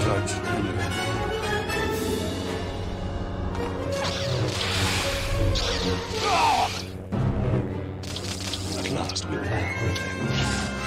touch. At last we plan revenge.